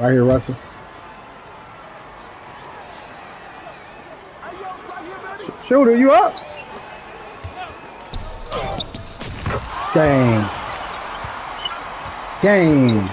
Right here, Russell. Shooter, you up? Dang. Game.